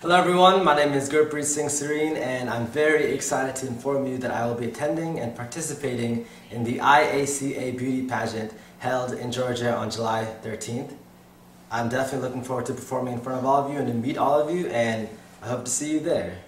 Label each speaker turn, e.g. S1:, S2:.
S1: Hello everyone, my name is Gurpreet Singh Serene and I'm very excited to inform you that I will be attending and participating in the IACA beauty pageant held in Georgia on July 13th. I'm definitely looking forward to performing in front of all of you and to meet all of you and I hope to see you there.